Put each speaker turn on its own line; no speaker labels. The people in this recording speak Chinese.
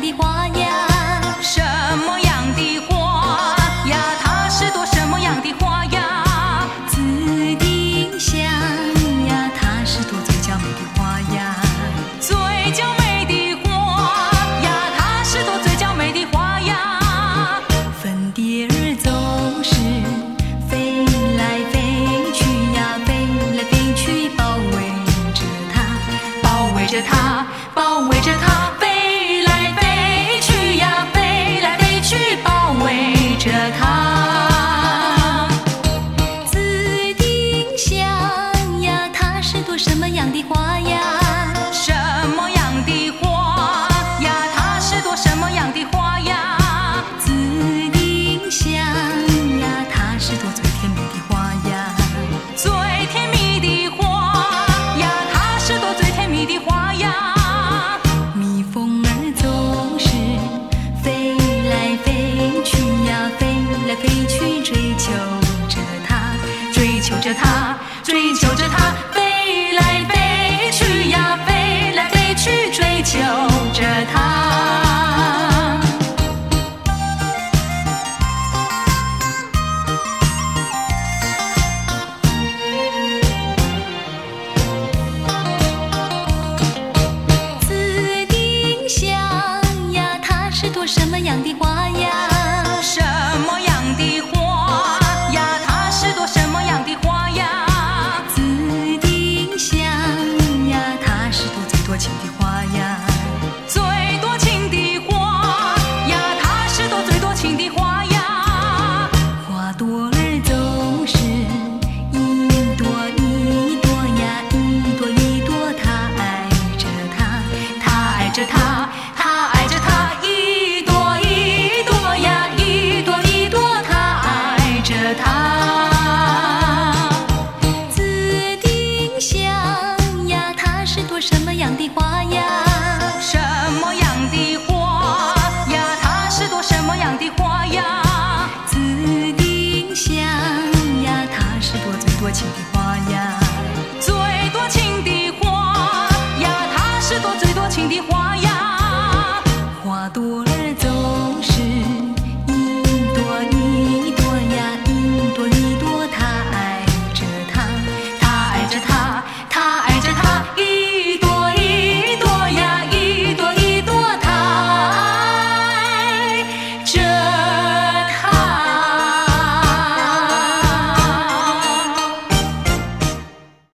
的花呀？
什么样的花呀？它是朵什么样的花呀？
紫丁香呀，它是朵最娇美的花呀。
最娇美的花呀，它是朵最娇美的花呀。
粉蝶儿总是飞来飞去呀，飞来飞去，包围着它，
包围着它，包围着它，
是朵最甜蜜的花呀。
最甜蜜的花呀，它是朵最甜蜜的花呀。
蜜蜂儿总是飞来飞去呀，飞来飞去，追求着它，
追求着它，追求着它，
情。